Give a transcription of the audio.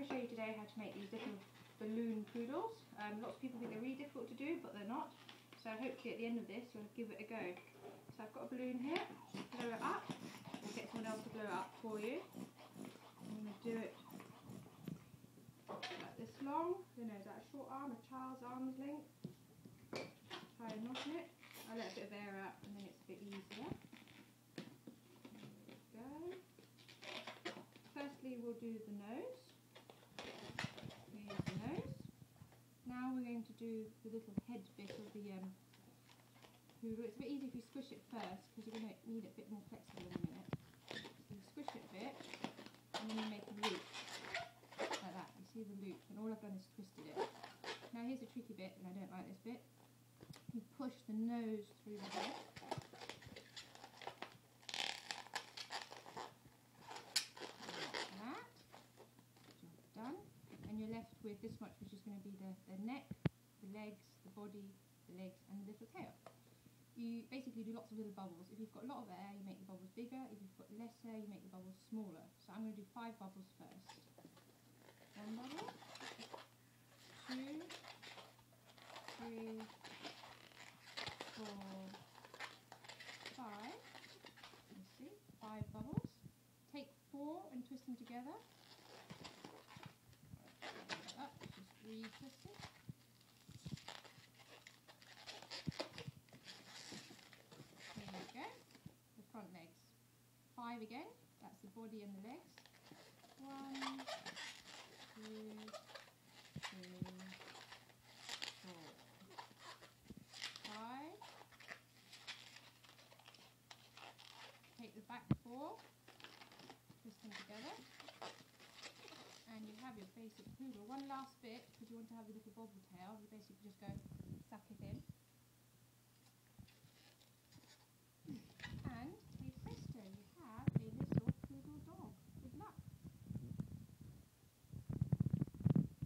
going to show you today how to make these little balloon poodles. Um, lots of people think they're really difficult to do, but they're not. So hopefully at the end of this you'll give it a go. So I've got a balloon here, blow it up, or get someone else to blow it up for you. I'm going to do it like this long, you know, that short arm, a child's arm's length. Try a knot it. I let a bit of air out and then it's a bit easier. There we go. Firstly we'll do the nose. Here's the nose. Now we're going to do the little head bit of the um. It's a bit easy if you squish it first because you're going to need it a bit more flexible in a minute. So you squish it a bit and then you make a loop like that. You see the loop and all I've done is twisted it. Now here's the tricky bit and I don't like this bit. You push the nose through the head. Like that. Job done. And you're with this much which is going to be the, the neck, the legs, the body, the legs and the little tail. You basically do lots of little bubbles. If you've got a lot of air, you make the bubbles bigger. If you've got less air, you make the bubbles smaller. So I'm going to do five bubbles first. One bubble, two, three, four, five. You see, five bubbles. Take four and twist them together. Up, retwist it. There we go. The front legs. Five again. That's the body and the legs. One, two, three, four, five. Take the back four, twist them together, and you your basic poodle. One last bit, because you want to have a little bobble tail, you basically just go.